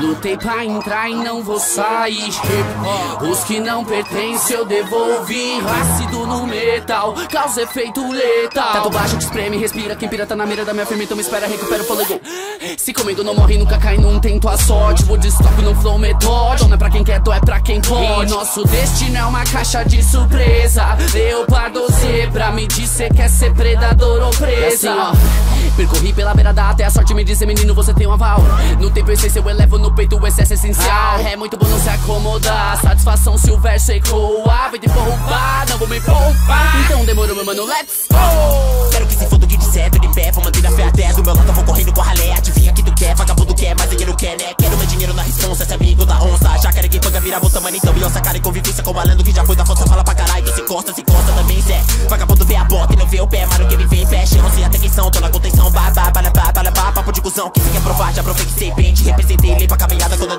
lutei pra entrar e não vou sair. Os que não pertencem eu devolvi. Ácido no metal, causa efeito letal. Teto baixo, te espreme, respira. Quem pirata na mira da minha firma, então me espera, recupera o fôlego. Se comigo não morre, nunca cai, não tento a sorte. Vou de stop no flow metódico. Não é pra quem quer, dó é pra quem pode. E nosso destino é uma caixa de surpresa. Leopardo zebra, me diz cê quer ser predador ou presa. É assim. Percorri pela beira da até a sorte me dizer, menino, você tem um aval. No tempo essência eu elevo no peito o excesso essencial. É muito bom não se acomodar. Satisfação se o verso ecoa. Vem te roubar, não vou me poupar. Então demorou, meu mano, let's go. Quero que se foda o que disser, tô de pé, vou manter a fé até do meu lado, eu vou correndo com a ralé. Adivinha que tu quer, vagabundo quer, mas ninguém não quer, né? Quero meu dinheiro na responsa, esse amigo da onça. Já quero que panga vira bota, mano, então Beyoncé, cara em convivência com o malandro que já foi da força, fala pra caralho. Tu se encosta, se encosta também, Zé. Vagabundo vê a bota e não vê o pé, mano, que me vem pé, chão, sem atenção, tô na contenção, cuzão, que se quer provar, já provei que sei bem, te representei, limpa a caminhada quando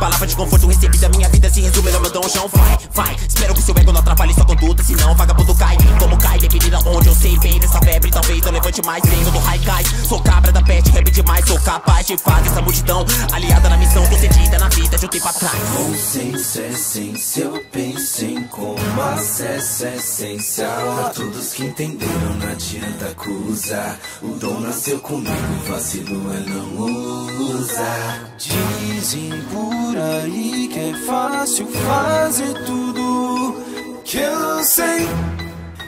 Palavra de conforto recebida, minha vida se resume no meu donjão, vai, vai. Espero que seu ego não atrapalhe sua conduta, senão vagabundo cai, como cai, bebida onde eu sei bem, nessa febre, talvez eu levante mais, venho do Haikais, sou cabra da pet, rap demais, sou capaz de fazer essa multidão, aliada na missão, concedida na vida de um tempo atrás. Com ciência, essência, eu pensei como acesso é essencial A todos que entenderam, não adianta acusar O dom nasceu comigo, vacilo é não usar Dizem aí que é fácil fazer tudo que eu sei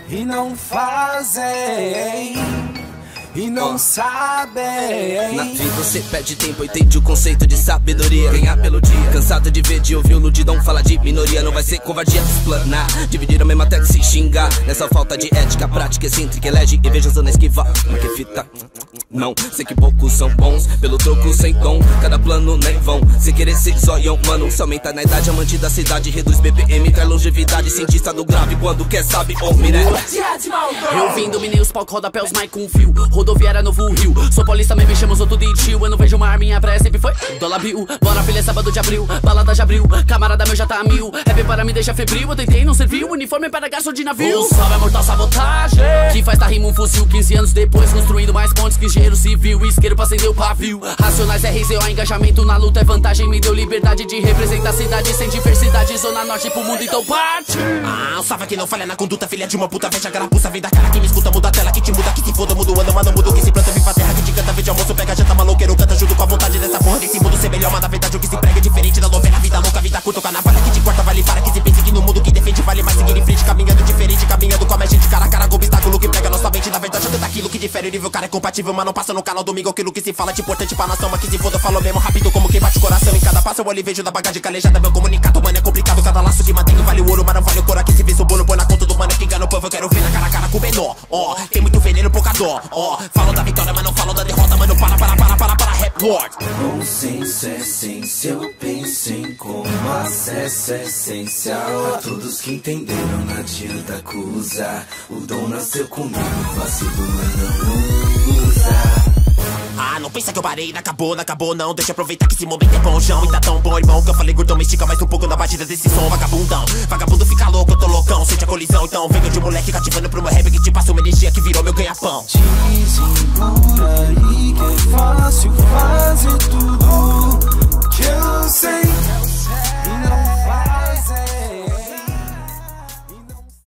E não fazem e não sabem. Na vida você perde tempo, entende o conceito de sabedoria. Ganhar pelo dia, cansado de ver, de ouvir o ludidão fala de minoria. Não vai ser covardia explanar, dividir a mesma tela se xingar. Nessa falta de ética, prática, excêntrica, elege e veja usando esquivar. Mas que fita, não, sei que poucos são bons, pelo troco sem tom. Cada plano nem vão, sem querer ser zoião, mano. Se aumenta na idade, amante da cidade, reduz BPM, traz longevidade. Cientista do grave, quando quer sabe, homem, né? Eu vim dominei os palcos, rodapé, os mic com fio. Rodoviária Novo Rio. Sou paulista, me chamo outro de tio. Eu não vejo uma arminha praia, sempre foi dólar bill. Bora, filha, é sábado de abril. Balada já abriu, camarada meu já tá a mil. Rap para me deixar febril. Eu tentei, não serviu. Uniforme para gasto de navio. O salve é mortal sabotagem. Que faz tá rima um fuzil. 15 anos depois, construindo mais pontes que engenheiro civil. Isqueiro pra acender o pavio. Racionais RZO, engajamento na luta é vantagem. Me deu liberdade de representar a cidade sem diversidade. Zona norte pro mundo, então parte. Ah, o salve que não falha na conduta, filha de uma puta, veja a carapuça, vem da cara que me escuta, muda a tela, que te muda, que se foda, muda o ano, mano, muda o que se planta, vem pra terra, que te canta, vem de almoço, pega, janta, maloqueiro, canta junto com a vontade dessa porra, desse mundo ser melhor, mas na verdade o que se prega é diferente da novela, vida louca, vida curta, o carnaval que te corta, vale para, que se pense que no mundo que defende vale mais que difere, o nível cara é compatível, mas não passa no canal domingo, aquilo que se fala, de importante pra nação, mas que se foda, falo mesmo rápido, como quem bate o coração, em cada passo eu olho e vejo da bagagem calejada, meu comunicado, mano, é complicado, cada laço que mantém vale o ouro, mas não vale o cor, aqui se vê o bolo, põe na conta do mano, que engana o povo, eu quero ver na cara a cara com o menor, ó, tem muito veneno, pouca dó, ó, falam da vitória, mas não falam da derrota, word. Com ciência, essência, eu pensei como acesso é essencial A todos que entenderam, não adianta acusar. O dom nasceu comigo, vacilo é não usar Ah, não pensa que eu parei, não acabou, não acabou não. Deixa aproveitar que esse momento é bom, João E tá tão bom, irmão, que eu falei gordão, me estica mais um pouco na batida desse som Vagabundão, vagabundo fica louco, eu tô loucão Sente a colisão, então. Venho de moleque cativando pro meu rap Que te passa uma energia que virou meu ganha-pão. Dizem por aí é fácil fazer tudo